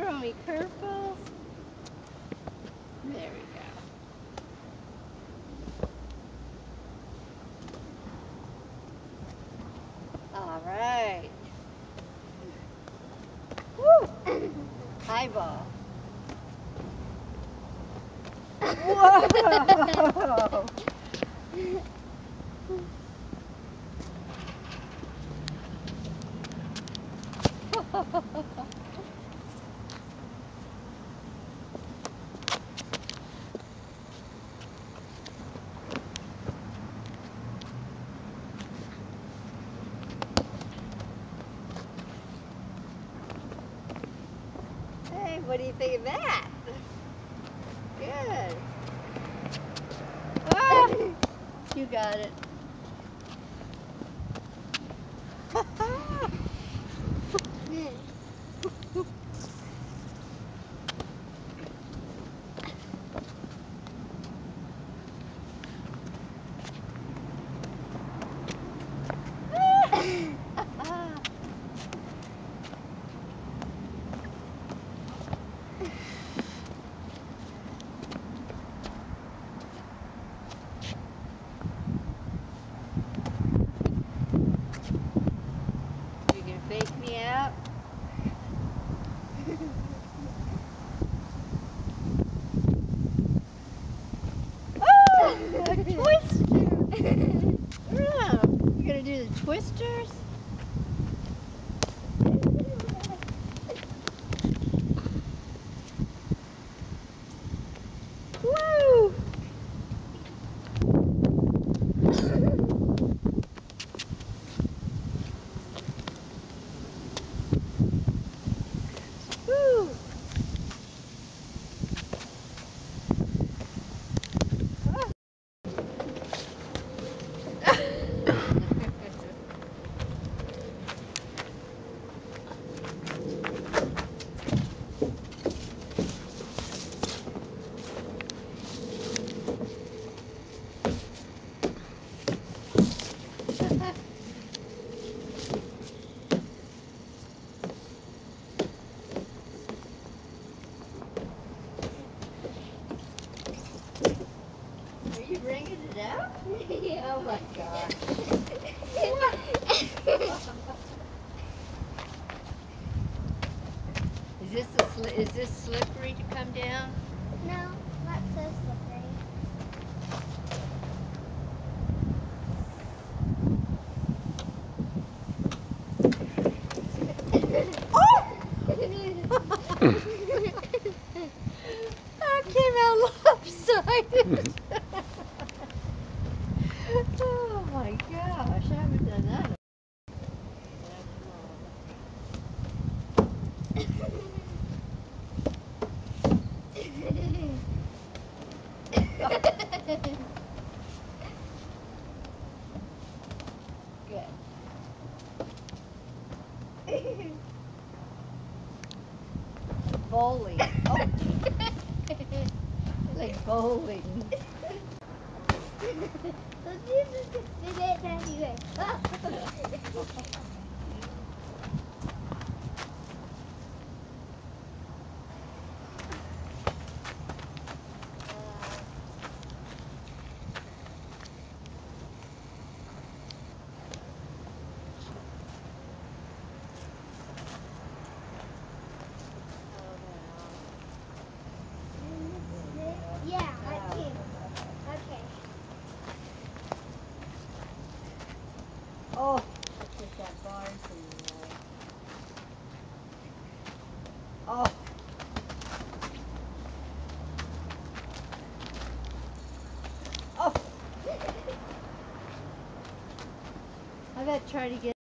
throwing me curveballs. There we go. All right. Woo! High ball. Whoa! what do you think of that? Good. Ah, you got it. You gonna fake me out? Oh, a twist. Oh, you gonna do the twisters? Woo! Woo! Are you bringing it out? Oh my gosh. Is this a sli- is this slippery to come down? no, not so slippery. that Good. Bowling. Oh, like bowling. So this is the fit that you Oh wow. And this is it. Yeah, I can. Okay. Oh, it's just that bar's in the way. Oh. Oh. I bet try to get.